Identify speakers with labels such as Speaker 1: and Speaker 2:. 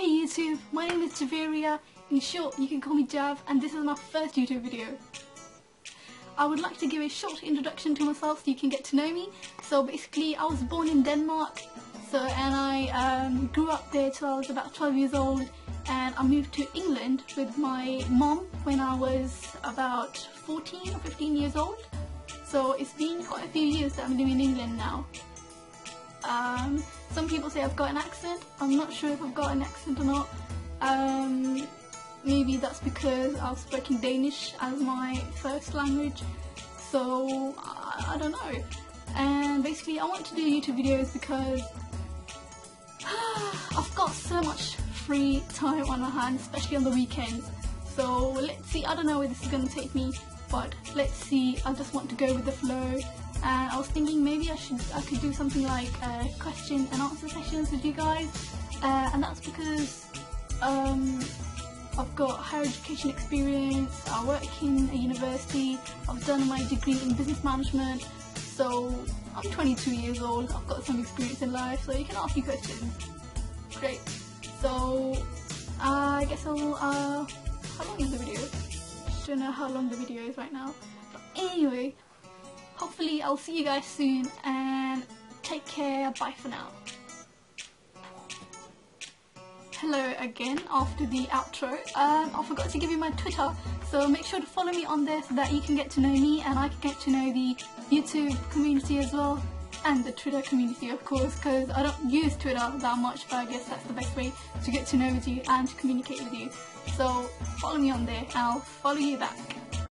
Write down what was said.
Speaker 1: Hey YouTube, my name is Javeria. In short, you can call me Jav, and this is my first YouTube video. I would like to give a short introduction to myself so you can get to know me. So basically, I was born in Denmark, so and I um, grew up there till I was about 12 years old, and I moved to England with my mom when I was about 14 or 15 years old. So it's been quite a few years that I'm living in England now. Um, some people say I've got an accent. I'm not sure if I've got an accent or not. Um, maybe that's because I was speaking Danish as my first language. So I, I don't know. And basically, I want to do YouTube videos because I've got so much free time on my hands, especially on the weekends. So let's see. I don't know where this is going to take me, but let's see. I just want to go with the flow and I was thinking maybe I should I could do something like uh, question and answer sessions with you guys uh, and that's because um, I've got higher education experience, I work in a university, I've done my degree in business management so I'm 22 years old, I've got some experience in life so you can ask me questions. Great. So uh, I guess I'll, uh, how long is the video? I don't know how long the video is right now. But anyway, hopefully I'll see you guys soon and take care. Bye for now. Hello again after the outro. Um, I forgot to give you my Twitter, so make sure to follow me on there so that you can get to know me and I can get to know the YouTube community as well and the Twitter community of course because I don't use Twitter that much but I guess that's the best way to get to know with you and to communicate with you. So follow me on there and I'll follow you back.